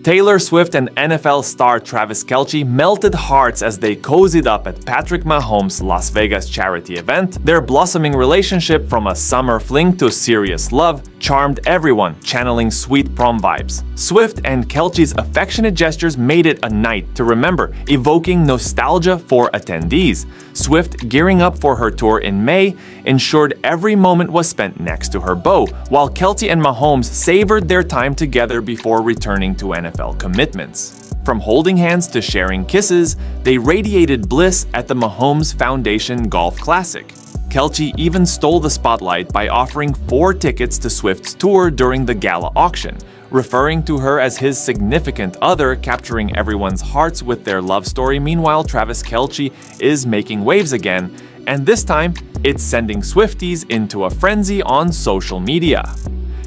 Taylor Swift and NFL star Travis Kelce melted hearts as they cozied up at Patrick Mahomes' Las Vegas charity event. Their blossoming relationship from a summer fling to serious love charmed everyone, channeling sweet prom vibes. Swift and Kelce's affectionate gestures made it a night to remember, evoking nostalgia for attendees. Swift, gearing up for her tour in May, ensured every moment was spent next to her beau, while Kelce and Mahomes savored their time together before returning to NFL commitments. From holding hands to sharing kisses, they radiated bliss at the Mahomes Foundation Golf Classic. Kelce even stole the spotlight by offering four tickets to Swift's tour during the gala auction, referring to her as his significant other, capturing everyone's hearts with their love story. Meanwhile, Travis Kelce is making waves again, and this time, it's sending Swifties into a frenzy on social media.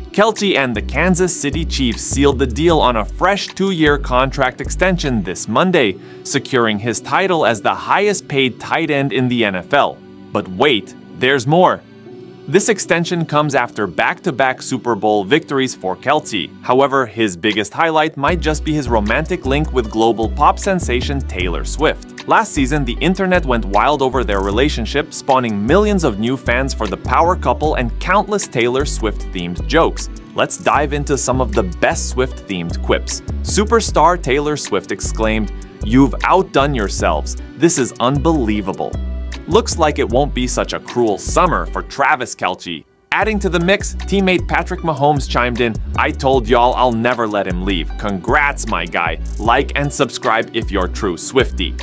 Kelce and the Kansas City Chiefs sealed the deal on a fresh two-year contract extension this Monday, securing his title as the highest paid tight end in the NFL. But wait, there's more. This extension comes after back-to-back Super Bowl victories for Kelce. However, his biggest highlight might just be his romantic link with global pop sensation Taylor Swift. Last season, the internet went wild over their relationship, spawning millions of new fans for the power couple and countless Taylor Swift-themed jokes. Let's dive into some of the best Swift-themed quips. Superstar Taylor Swift exclaimed, You've outdone yourselves. This is unbelievable. Looks like it won't be such a cruel summer for Travis Kelce. Adding to the mix, teammate Patrick Mahomes chimed in, I told y'all I'll never let him leave. Congrats, my guy. Like and subscribe if you're true Swifty.